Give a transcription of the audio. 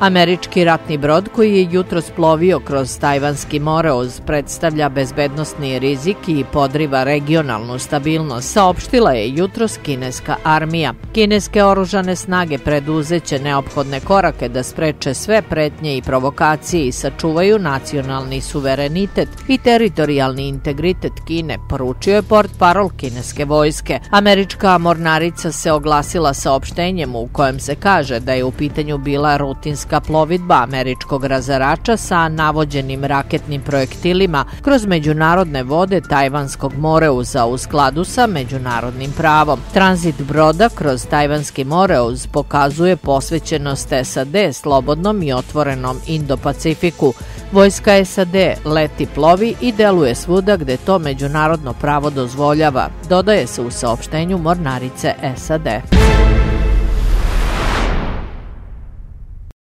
Američki ratni brod koji je jutro splovio kroz Tajvanski moreoz predstavlja bezbednostni rizik i podriva regionalnu stabilnost, saopštila je jutro kineska armija. Kineske oružane snage preduzeće neophodne korake da spreče sve pretnje i provokacije i sačuvaju nacionalni suverenitet i teritorijalni integritet Kine, poručio je port parol kineske vojske. Američka mornarica se oglasila saopštenjem u kojem se kaže da je u pitanju bila rutinska plovidba američkog razarača sa navođenim raketnim projektilima kroz međunarodne vode Tajvanskog moreuza u skladu sa međunarodnim pravom. Tranzit broda kroz Tajvanski moreuz pokazuje posvećenost SAD slobodnom i otvorenom Indo-Pacifiku. Vojska SAD leti plovi i deluje svuda gde to međunarodno pravo dozvoljava, dodaje se u saopštenju mornarice SAD.